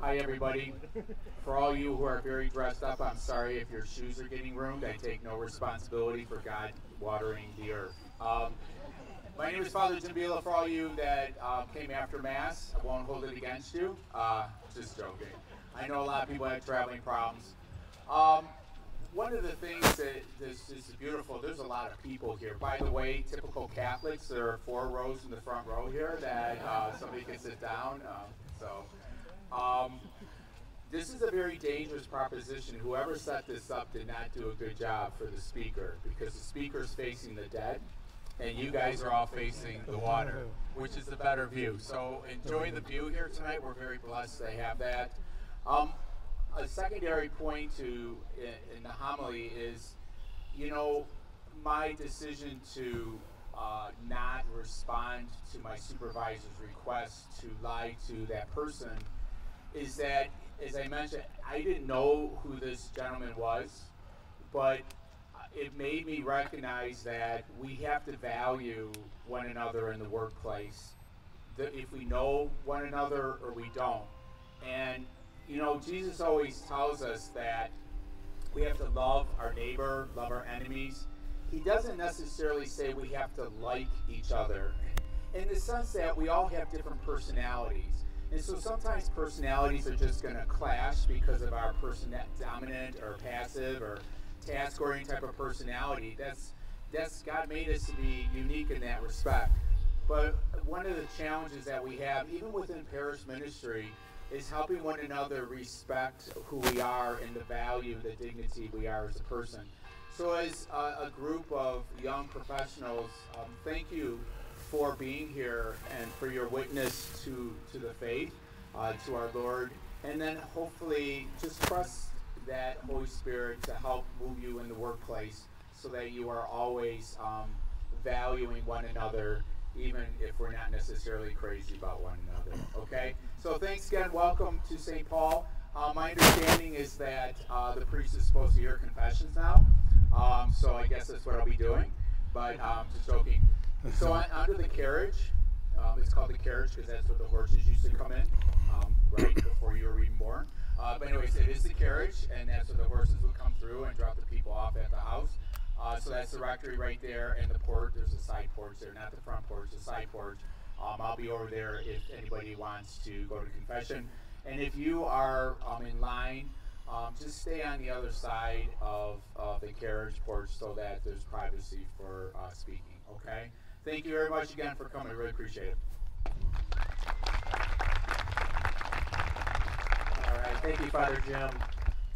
Hi, everybody. For all you who are very dressed up, I'm sorry if your shoes are getting ruined. I take no responsibility for God watering the earth. Um, my name is Father Jim Bila. For all you that uh, came after Mass, I won't hold it against you. Uh, just joking. I know a lot of people have traveling problems. Um, one of the things that is, is beautiful, there's a lot of people here. By the way, typical Catholics, there are four rows in the front row here that uh, somebody can sit down. Um, so, um, this is a very dangerous proposition. Whoever set this up did not do a good job for the speaker because the speaker's facing the dead and you guys are all facing the water, which is the better view. So enjoy the view here tonight. We're very blessed to have that. Um, a secondary point to in, in, the homily is, you know, my decision to uh, not respond to my supervisor's request to lie to that person is that, as I mentioned, I didn't know who this gentleman was, but it made me recognize that we have to value one another in the workplace. That if we know one another or we don't. And you know, Jesus always tells us that we have to love our neighbor, love our enemies. He doesn't necessarily say we have to like each other in the sense that we all have different personalities. And so sometimes personalities are just going to clash because of our person dominant or passive or task oriented type of personality. That's that's God made us to be unique in that respect. But one of the challenges that we have, even within parish ministry, is helping one another respect who we are and the value, the dignity we are as a person. So, as a, a group of young professionals, um, thank you for being here and for your witness to, to the faith, uh, to our Lord, and then hopefully just trust that Holy Spirit to help move you in the workplace so that you are always um, valuing one another even if we're not necessarily crazy about one another. Okay? So thanks again. Welcome to St. Paul. Uh, my understanding is that uh, the priest is supposed to hear confessions now. Um, so I guess that's what I'll be doing. But um, just joking. So I, under the carriage, um, it's called the carriage because that's where the horses used to come in, um, right before you were even born. Uh, but anyways, it is the carriage, and that's where the horses would come through and drop the people off at the house. Uh, so that's the rectory right there, and the port. There's a side porch there, not the front porch, the side porch. Um, I'll be over there if anybody wants to go to confession. And if you are um, in line, um, just stay on the other side of, of the carriage porch so that there's privacy for uh, speaking. Okay. Thank you very much again for coming. I really appreciate it. All right. Thank you, Father Jim.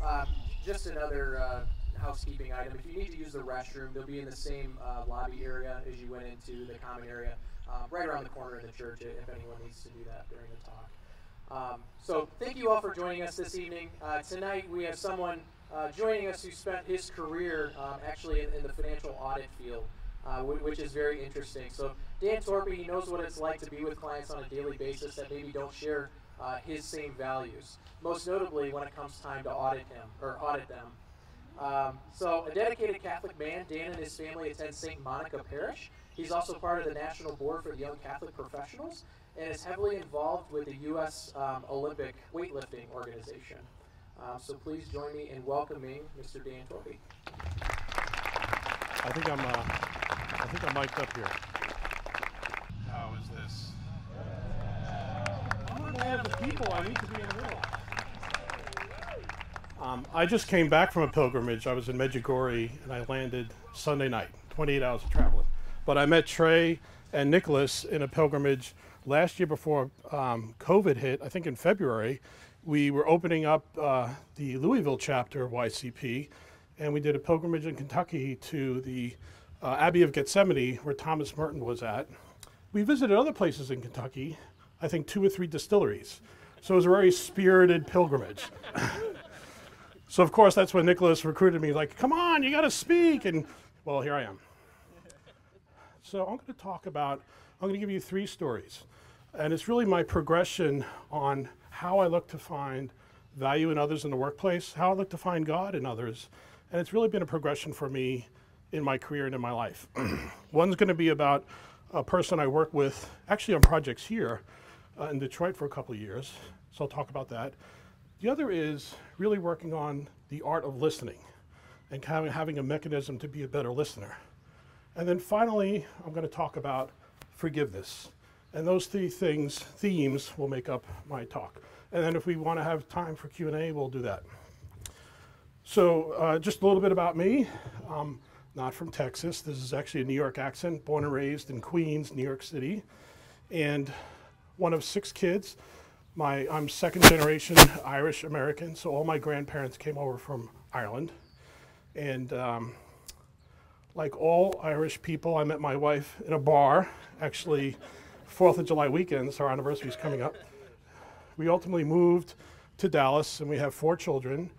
Um, just another. Uh, housekeeping item. If you need to use the restroom, they'll be in the same uh, lobby area as you went into the common area, uh, right around the corner in the church if anyone needs to do that during the talk. Um, so thank you all for joining us this evening. Uh, tonight we have someone uh, joining us who spent his career um, actually in, in, the financial audit field, uh, which is very interesting. So Dan Torpey, he knows what it's like to be with clients on a daily basis that maybe don't share uh, his same values. Most notably when it comes time to audit him or audit them. Um, so, a dedicated Catholic man, Dan and his family attend St. Monica Parish. He's also part of the National Board for the Young Catholic Professionals and is heavily involved with the U.S. Um, Olympic weightlifting organization. Um, so, please join me in welcoming Mr. Dan Torpey. I think I'm. Uh, I think I'm mic'd up here. How is this? I'm going to have the people. I need to be in the middle. Um, I just came back from a pilgrimage. I was in Medjugorje and I landed Sunday night, 28 hours of traveling. But I met Trey and Nicholas in a pilgrimage last year before um, COVID hit, I think in February. We were opening up uh, the Louisville chapter of YCP and we did a pilgrimage in Kentucky to the uh, Abbey of Gethsemani, where Thomas Merton was at. We visited other places in Kentucky, I think two or three distilleries. So it was a very spirited pilgrimage. So of course that's when Nicholas recruited me, like, come on, you got to speak, and well, here I am. So I'm going to talk about. I'm going to give you three stories, and it's really my progression on how I look to find value in others in the workplace, how I look to find God in others, and it's really been a progression for me in my career and in my life. One's going to be about a person I work with, actually on projects here uh, in Detroit for a couple of years, so I'll talk about that. The other is really working on the art of listening and having, having a mechanism to be a better listener. And then finally, I'm going to talk about forgiveness. And those three things, themes, will make up my talk. And then if we want to have time for Q&A, we'll do that. So uh, just a little bit about me. Um, not from Texas. This is actually a New York accent, born and raised in Queens, New York City. And one of six kids. My, I'm second generation Irish American, so all my grandparents came over from Ireland. And um, like all Irish people, I met my wife in a bar, actually, Fourth of July weekend, so our anniversary is coming up. We ultimately moved to Dallas, and we have four children,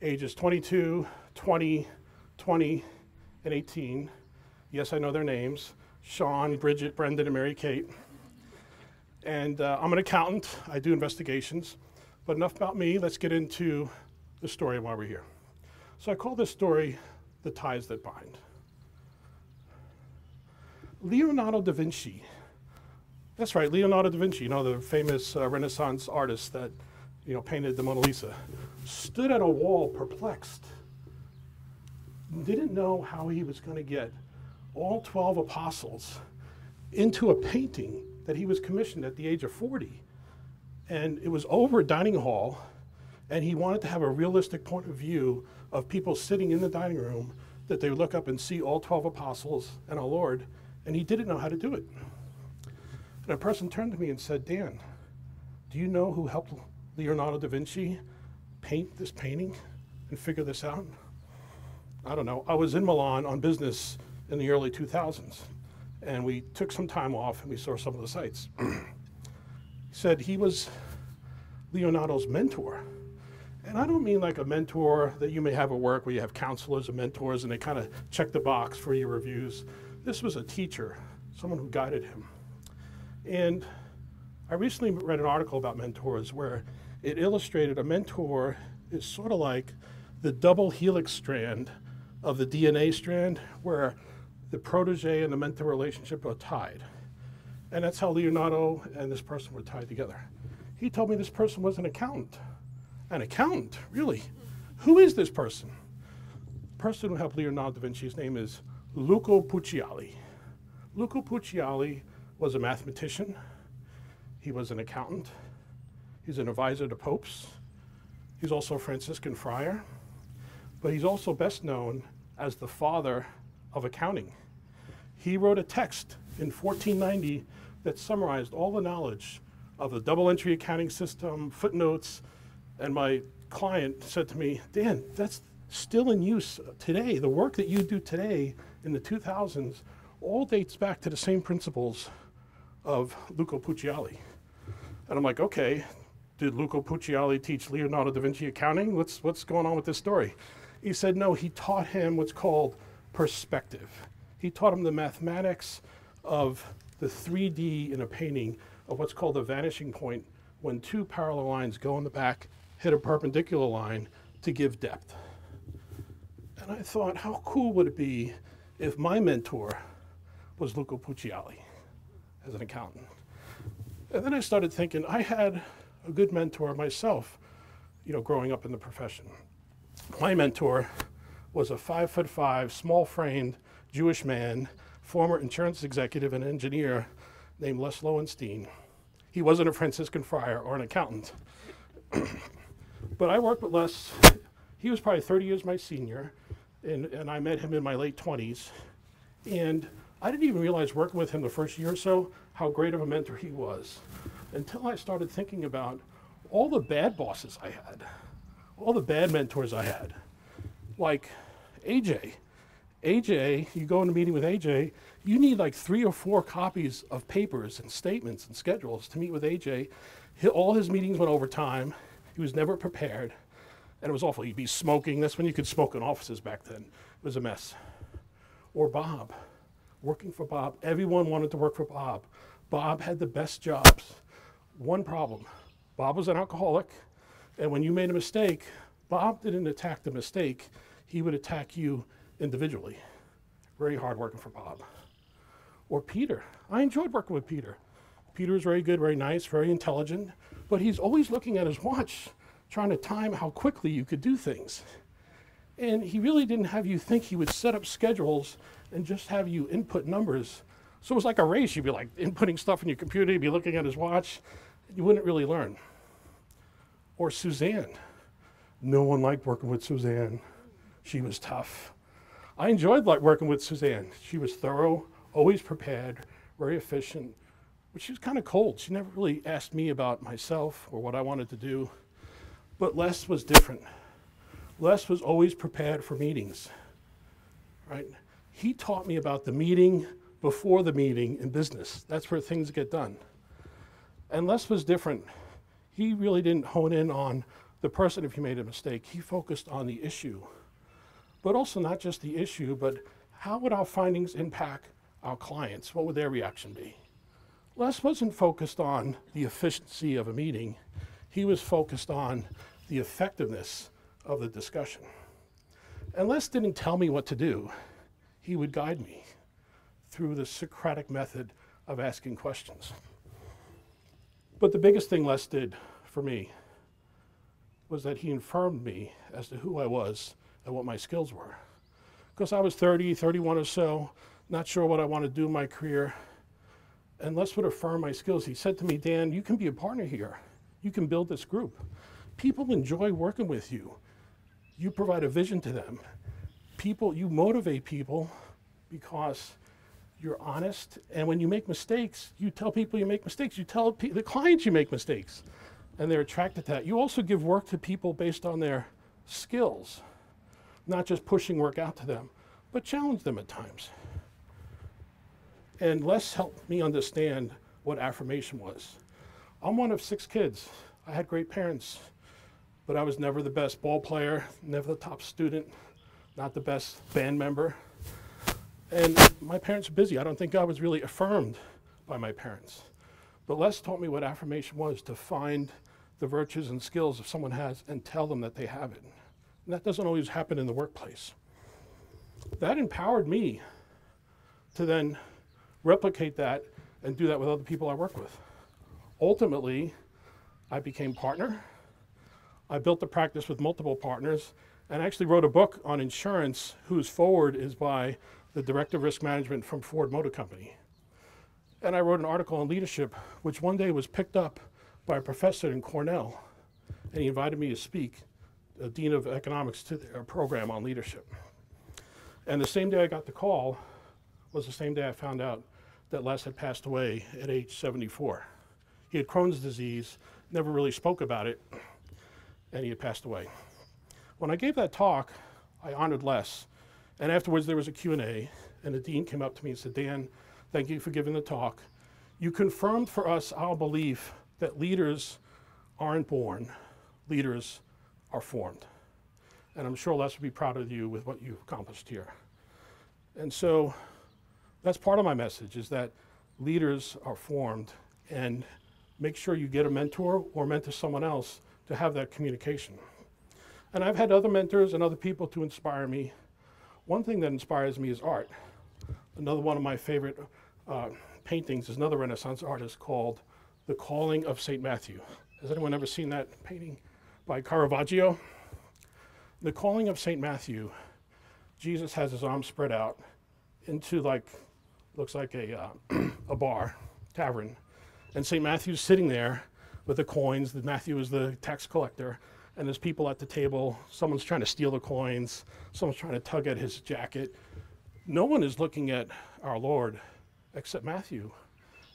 ages 22, 20, 20, and 18. Yes, I know their names Sean, Bridget, Brendan, and Mary Kate. And uh, I'm an accountant, I do investigations. But enough about me, let's get into the story while we're here. So I call this story The Ties That Bind. Leonardo da Vinci, that's right, Leonardo da Vinci, you know, the famous uh, Renaissance artist that, you know, painted the Mona Lisa, stood at a wall perplexed didn't know how he was going to get all 12 apostles into a painting that he was commissioned at the age of 40. And it was over a dining hall, and he wanted to have a realistic point of view of people sitting in the dining room that they would look up and see all 12 apostles and our Lord, and he didn't know how to do it. And a person turned to me and said, Dan, do you know who helped Leonardo da Vinci paint this painting and figure this out? I don't know, I was in Milan on business in the early 2000s, and we took some time off and we saw some of the sites. he said he was Leonardo's mentor. And I don't mean like a mentor that you may have at work where you have counselors and mentors and they kind of check the box for your reviews. This was a teacher, someone who guided him. And I recently read an article about mentors where it illustrated a mentor is sort of like the double helix strand of the DNA strand where the protege and the mentor relationship are tied. And that's how Leonardo and this person were tied together. He told me this person was an accountant. An accountant, really? Who is this person? The person who helped Leonardo da Vinci's name is Luca Pacioli. Luca Pacioli was a mathematician. He was an accountant. He's an advisor to popes. He's also a Franciscan friar but he's also best known as the father of accounting. He wrote a text in 1490 that summarized all the knowledge of the double entry accounting system, footnotes, and my client said to me, Dan, that's still in use today. The work that you do today in the 2000s all dates back to the same principles of Luca Pacioli. And I'm like, okay, did Luca Pacioli teach Leonardo da Vinci accounting? What's, what's going on with this story? He said, no, he taught him what's called perspective. He taught him the mathematics of the 3D in a painting of what's called a vanishing point when two parallel lines go in the back, hit a perpendicular line to give depth. And I thought, how cool would it be if my mentor was Luca Pacioli as an accountant? And then I started thinking, I had a good mentor myself, you know, growing up in the profession. My mentor was a five foot five, small framed Jewish man, former insurance executive and engineer named Les Lowenstein. He wasn't a Franciscan friar or an accountant. but I worked with Les. He was probably 30 years my senior, and, and I met him in my late 20s. And I didn't even realize working with him the first year or so how great of a mentor he was until I started thinking about all the bad bosses I had all the bad mentors I had, like AJ. AJ, you go in a meeting with AJ, you need like three or four copies of papers and statements and schedules to meet with AJ. He, all his meetings went over time. He was never prepared. And it was awful. He'd be smoking. That's when you could smoke in offices back then. It was a mess. Or Bob, working for Bob. Everyone wanted to work for Bob. Bob had the best jobs. One problem Bob was an alcoholic and when you made a mistake, Bob didn't attack the mistake, he would attack you individually. Very hard working for Bob. Or Peter. I enjoyed working with Peter. Peter was very good, very nice, very intelligent, But he's always looking at his watch, trying to time how quickly you could do things. And he really didn't have you think he would set up schedules and just have you input numbers. So it was like a race. You'd be like inputting stuff in your computer, you'd be looking at his watch, you wouldn't really learn. Or Suzanne. No one liked working with Suzanne. She was tough. I enjoyed like working with Suzanne. She was thorough, always prepared, very efficient, but she was kind of cold. She never really asked me about myself or what I wanted to do. But Les was different. Les was always prepared for meetings, right? He taught me about the meeting before the meeting in business. That's where things get done. And Les was different. He really didn't hone in on the person if he made a mistake. He focused on the issue. But also not just the issue, but how would our findings impact our clients? What would their reaction be? Les wasn't focused on the efficiency of a meeting. He was focused on the effectiveness of the discussion. And Les didn't tell me what to do. He would guide me through the Socratic method of asking questions. But the biggest thing Les did for me was that he informed me as to who I was and what my skills were. Because I was 30, 31 or so, not sure what I want to do in my career. And Les would affirm my skills. He said to me, Dan, you can be a partner here. You can build this group. People enjoy working with you. You provide a vision to them. People, you motivate people because you're honest. And when you make mistakes, you tell people you make mistakes. You tell pe- the clients you make mistakes. And they're attracted to that. You also give work to people based on their skills, not just pushing work out to them, but challenge them at times. And Les helped me understand what affirmation was. I'm one of six kids. I had great parents, but I was never the best ball player, never the top student, not the best band member. And my parents were busy. I don't think I was really affirmed by my parents. But Les taught me what affirmation was to find the virtues and skills if someone has and tell them that they have it. And that doesn't always happen in the workplace. That empowered me to then replicate that and do that with other people I work with. Ultimately, I became partner. I built the practice with multiple partners and actually wrote a book on insurance whose forward is by the director of risk management from Ford Motor Company. And I wrote an article on leadership, which one day was picked up by a professor in Cornell, and he invited me to speak, the dean of economics, to their uh, program on leadership. And the same day I got the call was the same day I found out that Les had passed away at age 74. He had Crohn's disease, never really spoke about it, and he had passed away. When I gave that talk, I honored Les, and afterwards there was a Q&A, and the dean came up to me and said, Dan, thank you for giving the talk. You confirmed for us our belief that leaders aren't born, leaders are formed. And I'm sure Les would be proud of you with what you've accomplished here. And so that's part of my message is that leaders are formed and make sure you get a mentor or mentor someone else to have that communication. And I've had other mentors and other people to inspire me. One thing that inspires me is art. Another one of my favorite uh, paintings is another Renaissance artist called The Calling of St. Matthew. Has anyone ever seen that painting by Caravaggio? The Calling of St. Matthew, Jesus has his arms spread out into like, looks like a, uh, a bar, tavern. And St. Matthew's sitting there with the coins. Matthew is the tax collector. And there's people at the table. Someone's trying to steal the coins. Someone's trying to tug at his jacket. No one is looking at our Lord except Matthew.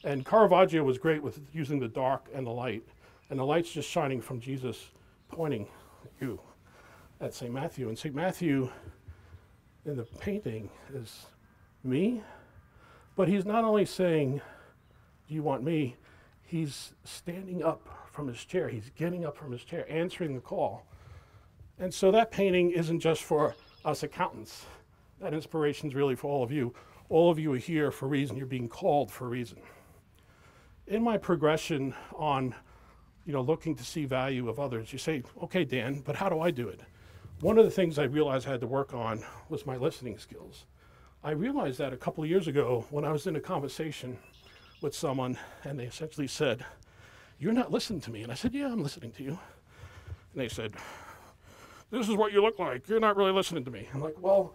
And Caravaggio was great with using the dark and the light. And the light's just shining from Jesus, pointing at you, at St. Matthew. And St. Matthew in the painting is me, but he's not only saying, Do you want me? He's standing up from his chair. He's getting up from his chair, answering the call. And so that painting isn't just for us accountants. That inspiration is really for all of you. All of you are here for a reason. You're being called for a reason. In my progression on, you know, looking to see value of others, you say, okay, Dan, but how do I do it? One of the things I realized I had to work on was my listening skills. I realized that a couple of years ago when I was in a conversation with someone and they essentially said, You're not listening to me. And I said, Yeah, I'm listening to you. And they said, This is what you look like. You're not really listening to me. I'm like, Well,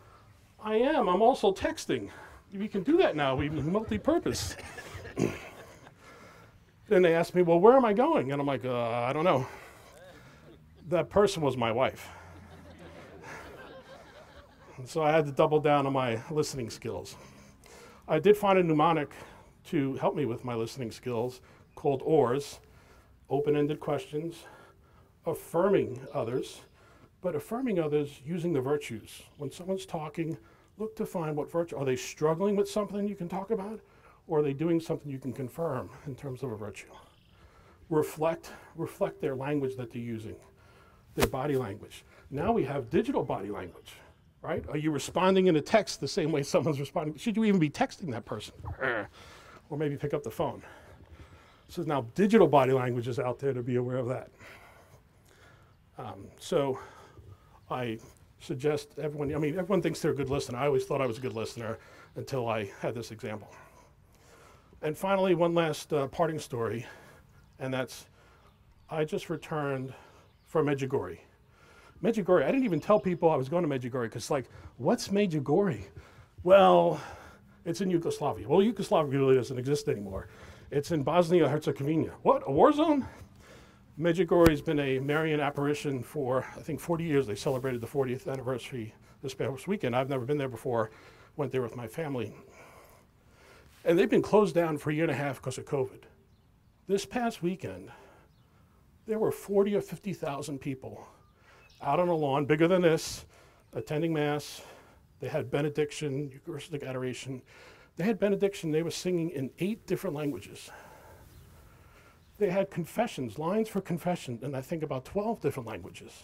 I am. I'm also texting. We can do that now. We multi purpose. then they asked me, Well, where am I going? And I'm like, uh, I don't know. That person was my wife. so I had to double down on my listening skills. I did find a mnemonic to help me with my listening skills called OARS open ended questions, affirming others, but affirming others using the virtues. When someone's talking, look to find what virtue. Are they struggling with something you can talk about? Or are they doing something you can confirm in terms of a virtue? Reflect, reflect their language that they're using, their body language. Now we have digital body language, right? Are you responding in a text the same way someone's responding? Should you even be texting that person? Or maybe pick up the phone. So now digital body language is out there to be aware of that. Um, so I suggest everyone, I mean, everyone thinks they're a good listener. I always thought I was a good listener until I had this example. And finally, one last uh, parting story, and that's I just returned from Medjugorje. Medjugorje, I didn't even tell people I was going to Medjugorje because, like, what's Medjugorje? Well, it's in Yugoslavia. Well, Yugoslavia really doesn't exist anymore. It's in Bosnia Herzegovina. What, a war zone? Medjugorje has been a Marian apparition for, I think, 40 years. They celebrated the 40th anniversary this past weekend. I've never been there before, went there with my family. And they've been closed down for a year and a half because of COVID. This past weekend, there were 40 or 50,000 people out on a lawn bigger than this, attending Mass. They had benediction, Eucharistic adoration. They had benediction, they were singing in eight different languages. They had confessions, lines for confession, and I think about 12 different languages.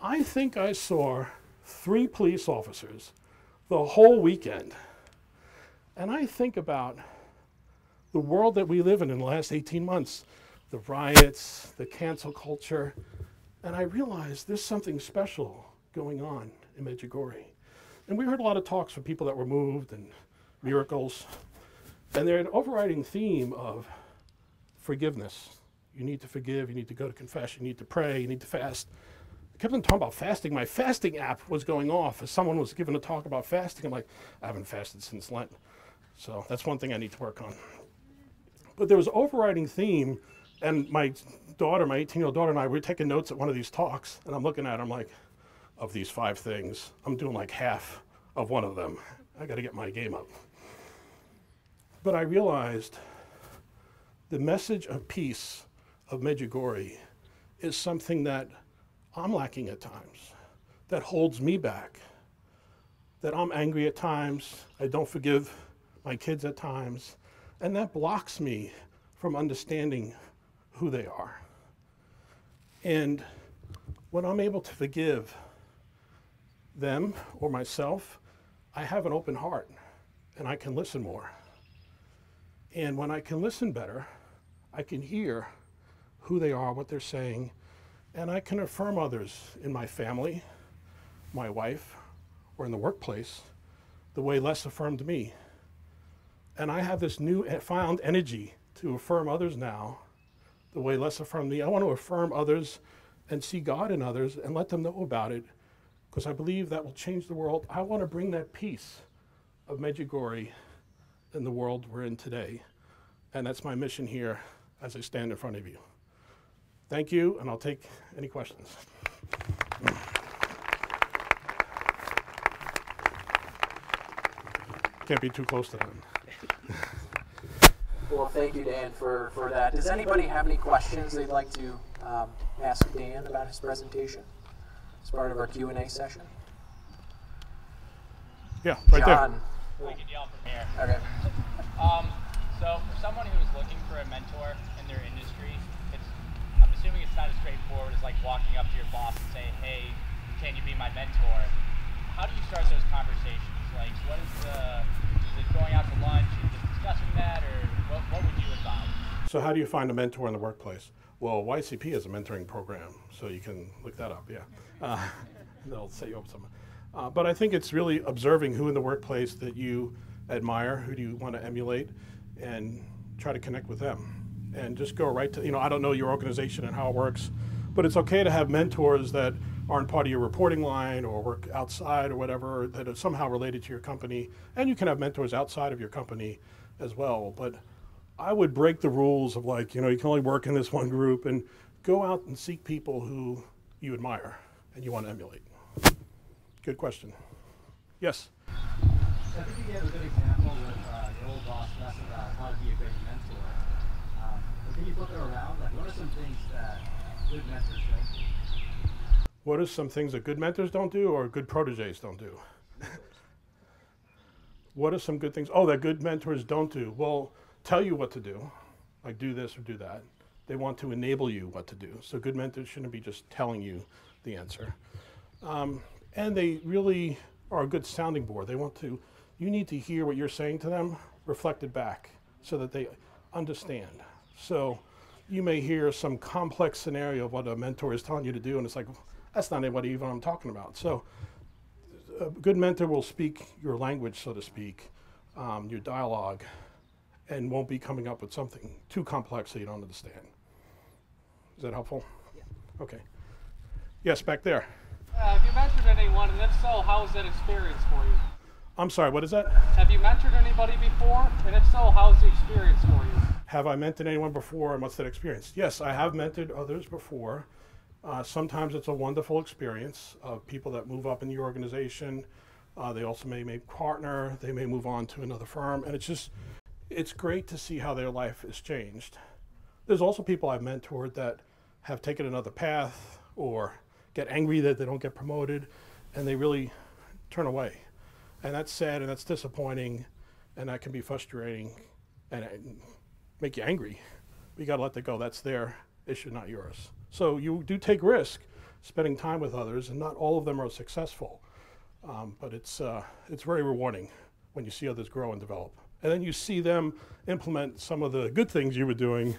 I think I saw three police officers the whole weekend. And I think about the world that we live in in the last 18 months the riots, the cancel culture, and I realized there's something special going on in Medjugorje. And we heard a lot of talks from people that were moved and miracles. And they're an overriding theme of forgiveness. You need to forgive, you need to go to confession, you need to pray, you need to fast. I kept on talking about fasting. My fasting app was going off as someone was giving a talk about fasting. I'm like, I haven't fasted since Lent. So that's one thing I need to work on. But there was an overriding theme, and my daughter, my 18 year old daughter, and I were taking notes at one of these talks, and I'm looking at her, I'm like, of these five things, I'm doing like half of one of them. I got to get my game up. But I realized the message of peace of Medjugorje is something that I'm lacking at times, that holds me back, that I'm angry at times, I don't forgive my kids at times, and that blocks me from understanding who they are. And when I'm able to forgive them or myself, I have an open heart and I can listen more. And when I can listen better, I can hear who they are, what they're saying, and I can affirm others in my family, my wife, or in the workplace the way Les affirmed me. And I have this new eh, found energy to affirm others now the way Les affirmed me. I want to affirm others and see God in others and let them know about it because I believe that will change the world. I want to bring that peace of Medjugorje in the world we're in today. And that's my mission here as I stand in front of you. Thank you, and I'll take any questions. Can't be too close to them. Well, thank you, Dan, for, for that. Does anybody have any questions they'd like to um, ask Dan about his presentation as part of our Q&A session? Yeah, right John. I can yell from here. Okay. Um, so for someone who is looking for a mentor in their industry, it's I'm assuming it's not as straightforward as like walking up to your boss and saying, "Hey, can you be my mentor?" How do you start those conversations? Like, what is the is it going out to lunch and just discussing that, or what, what would you advise? So, how do you find a mentor in the workplace? Well, YCP is a mentoring program, so you can look that up. Yeah, uh, they'll set you up some. Uh, but I think it's really observing who in the workplace that you admire, who do you want to emulate, and try to connect with them. and just go right to, you know, I don't know your organization and how it works, but it's okay to have mentors that aren't part of your reporting line or work outside or whatever that are somehow related to your company. And you can have mentors outside of your company as well. But I would break the rules of like, you know, you can only work in this one group and go out and seek people who you admire and you want to emulate. Good question. Yes? I think you gave a good example with uh, your old boss, Wes, about how to be a great mentor. Um, but can you flip it around? Like, what are some things that good mentors don't do? What are some things that good mentors don't do or good proteges don't do? what are some good things? Oh, that good mentors don't do. Well, tell you what to do, like do this or do that. They want to enable you what to do. So good mentors shouldn't be just telling you the answer. Um, and they really are a good sounding board. They want to, you need to hear what you're saying to them reflected back so that they understand. So you may hear some complex scenario of what a mentor is telling you to do, and it's like, that's not what even I'm talking about. So a good mentor will speak your language, so to speak, um, your dialogue, and won't be coming up with something too complex that you don't understand. Is that helpful? Yeah. Okay. Yes, back there. Uh, have you mentored anyone, and if so, how was that experience for you? I'm sorry, what is that? Have you mentored anybody before, and if so, how was the experience for you? Have I mentored anyone before, and what's that experience? Yes, I have mentored others before. Uh, sometimes it's a wonderful experience of people that move up in the organization. Uh, they also may make partner. They may move on to another firm, and it's just it's great to see how their life has changed. There's also people I've mentored that have taken another path or get angry that they don't get promoted, and they really turn away, and that's sad and that's disappointing, and that can be frustrating, and make you angry. But you got to let that go. That's their issue, not yours. So you do take risk spending time with others, and not all of them are successful. Um, but it's, uh, it's very rewarding when you see others grow and develop. And then you see them implement some of the good things you were doing,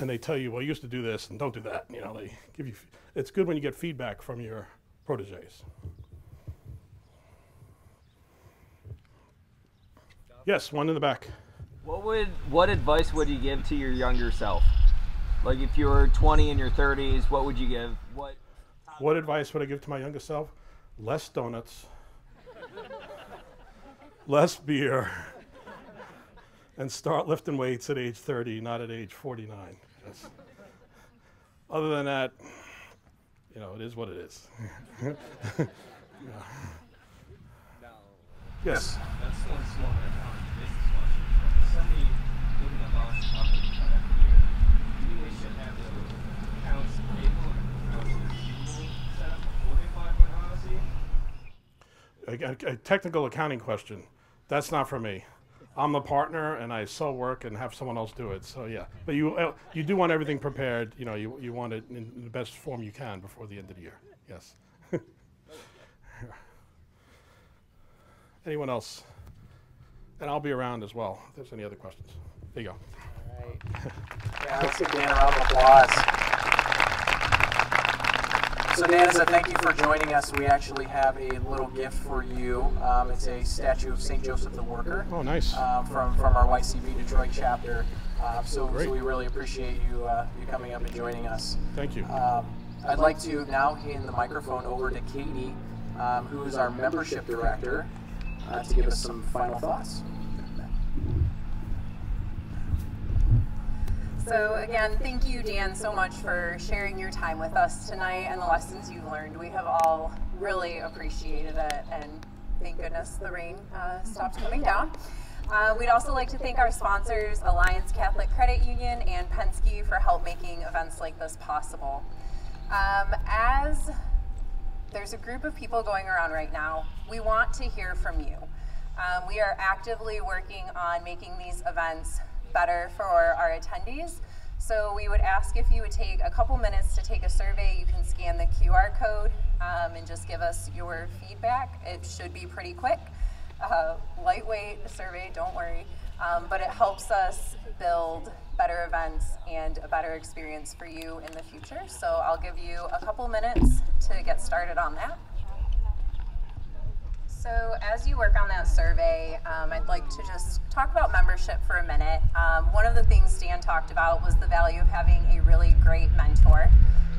and they tell you, well, you used to do this, and don't do that. You know, they give you, it's good when you get feedback from your proteges. Yes, one in the back. What would what advice would you give to your younger self? Like if you were 20 in your 30s, what would you give? What What advice would I give to my younger self? Less donuts, less beer, and start lifting weights at age 30, not at age 49. Yes. Other than that, you know, it is what it is. yeah. Yes. That's one small account business question. Somebody looking at launch company every year. Do you think should have the accounts payable and accounts receivable set up before they file for an a, a- a technical accounting question. That's not for me. I'm the partner and I sell work and have someone else do it. So yeah, but you uh, you do want everything prepared. You know, you, you want it in, the best form you can before the end of the year. Yes. Anyone else? And I'll be around as well. If there's any other questions. There you go. All right. Yeah, Dan a round of applause. So Dan, as thank you for joining us, we actually have a little gift for you. Um, it's a statue of St. Joseph the Worker. Oh, nice. Um, from from our YCP Detroit chapter. Um, so, so we really appreciate you uh, you coming up and joining us. Thank you. Um, I'd like to now hand the microphone over to Katie, um, who is our membership director, uh, to give us some final thoughts. So again, thank you, Dan, so much for sharing your time with us tonight and the lessons you've learned. We have all really appreciated it, and thank goodness the rain uh, stopped coming down. Uh, we'd also like to thank our sponsors, Alliance Catholic Credit Union and Penske, for help making events like this possible. Um, as there's a group of people going around right now, we want to hear from you. Um, we are actively working on making these events better for our attendees. So we would ask if you would take a couple minutes to take a survey. You can scan the QR code um, and just give us your feedback. It should be pretty quick. Uh, lightweight survey, don't worry. Um, but it helps us build better events and a better experience for you in the future. So I'll give you a couple minutes to get started on that. So as you work on that survey, um, I'd like to just talk about membership for a minute. Um, one of the things Dan talked about was the value of having a really great mentor.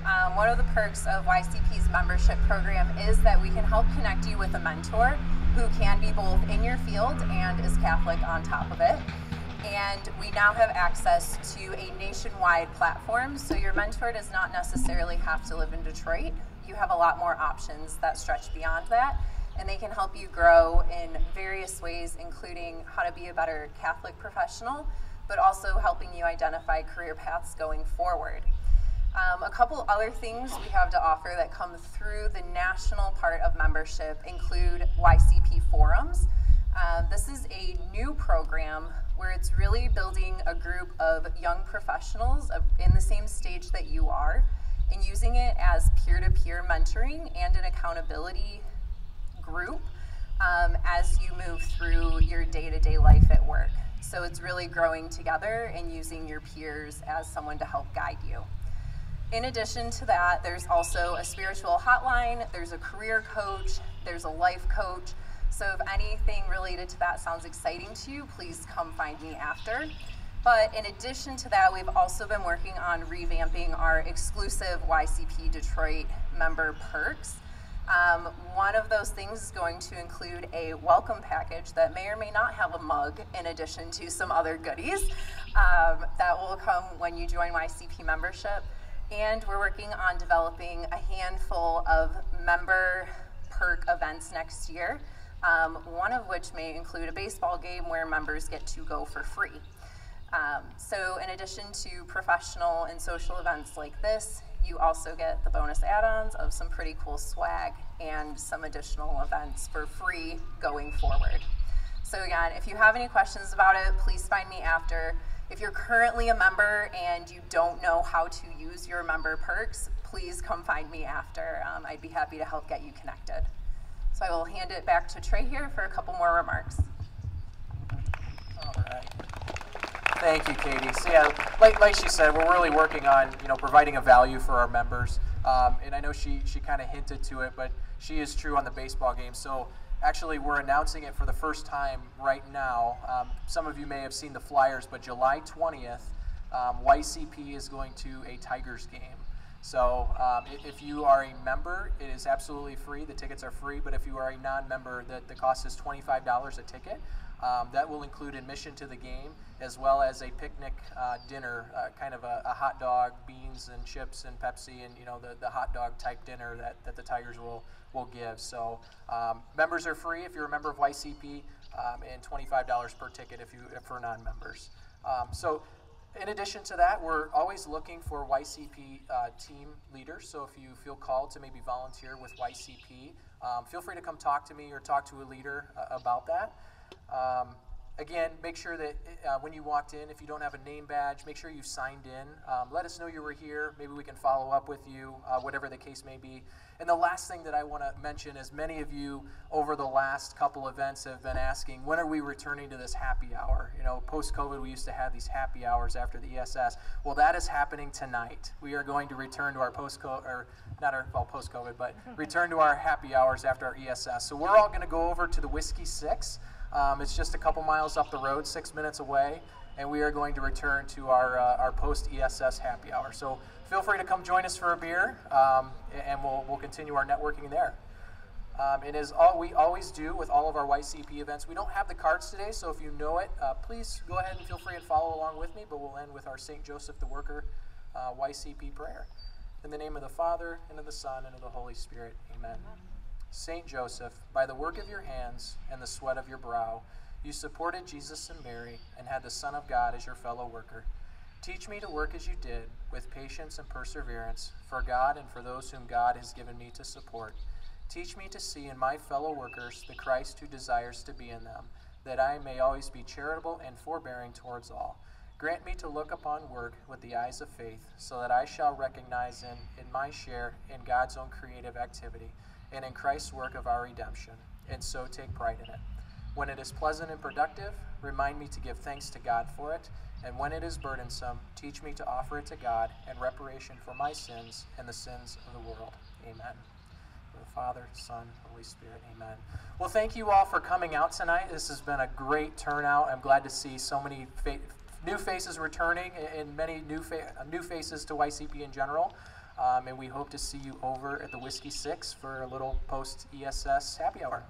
Um, one of the perks of YCP's membership program is that we can help connect you with a mentor who can be both in your field and is Catholic on top of it. And we now have access to a nationwide platform, so your mentor does not necessarily have to live in Detroit. You have a lot more options that stretch beyond that and they can help you grow in various ways, including how to be a better Catholic professional, but also helping you identify career paths going forward. Um, a couple other things we have to offer that come through the national part of membership include YCP forums. Uh, this is a new program where it's really building a group of young professionals in the same stage that you are and using it as peer to peer mentoring and an accountability group um, as you move through your day to day life at work. So it's really growing together and using your peers as someone to help guide you. In addition to that, there's also a spiritual hotline, there's a career coach, there's a life coach. So if anything related to that sounds exciting to you, please come find me after. But in addition to that, we've also been working on revamping our exclusive YCP Detroit member perks. Um, one of those things is going to include a welcome package that may or may not have a mug in addition to some other goodies um, that will come when you join YCP membership. And we're working on developing a handful of member perk events next year, um, one of which may include a baseball game where members get to go for free. Um, so, in addition to professional and social events like this, you also get the bonus add-ons of some pretty cool swag and some additional events for free going forward. So again, if you have any questions about it, please find me after. If you're currently a member and you don't know how to use your member perks, please come find me after. Um, I'd be happy to help get you connected. So I will hand it back to Trey here for a couple more remarks. All right. Thank you, Katie. So yeah, like, like she said, we're really working on you know providing a value for our members. Um, and I know she she kind of hinted to it, but she is true on the baseball game. So actually, we're announcing it for the first time right now. Um, some of you may have seen the flyers, but July 20th, um, YCP is going to a Tigers game. So um, if you are a member, it is absolutely free. The tickets are free, but if you are a non-member, the, the cost is $25 a ticket. Um, that will include admission to the game as well as a picnic uh, dinner, uh, kind of a, a, hot dog, beans and chips and Pepsi, and you know the, the hot dog type dinner that, that the Tigers will will give. So um, members are free if you're a member of YCP, um, and $25 per ticket if you for non-members. Um, so. In addition to that, we're always looking for YCP uh, team leaders. So if you feel called to maybe volunteer with YCP, um, feel free to come talk to me or talk to a leader uh, about that. Um, again, make sure that uh, when you walked in, if you don't have a name badge, make sure you signed in. Um, let us know you were here. Maybe we can follow up with you, uh, whatever the case may be. And the last thing that I want to mention is many of you over the last couple events have been asking, when are we returning to this happy hour? You know, post COVID, we used to have these happy hours after the ESS. Well, that is happening tonight. We are going to return to our post COVID, or not our, well, post COVID, but return to our happy hours after our ESS. So we're all going to go over to the Whiskey Six. Um, it's just a couple miles up the road, six minutes away, and we are going to return to our, uh, our post ESS happy hour. So feel free to come join us for a beer, um, and we'll, we'll continue our networking there. Um, and as all, we always do with all of our YCP events, we don't have the cards today, so if you know it, uh, please go ahead and feel free and follow along with me, but we'll end with our St. Joseph the Worker uh, YCP prayer. In the name of the Father, and of the Son, and of the Holy Spirit, amen. Saint Joseph, by the work of your hands and the sweat of your brow, you supported Jesus and Mary and had the Son of God as your fellow worker. Teach me to work as you did, with patience and perseverance, for God and for those whom God has given me to support. Teach me to see in my fellow workers the Christ who desires to be in them, that I may always be charitable and forbearing towards all. Grant me to look upon work with the eyes of faith, so that I shall recognize in, in my share in God's own creative activity and in Christ's work of our redemption, and so take pride in it. When it is pleasant and productive, remind me to give thanks to God for it, and when it is burdensome, teach me to offer it to God in reparation for my sins and the sins of the world. Amen. The Father, Son, Holy Spirit. Amen. Well, thank you all for coming out tonight. This has been a great turnout. I'm glad to see so many fa new faces returning and many new, fa new faces to YCP in general. Um, and we hope to see you over at the Whiskey Six for a little post ESS happy hour.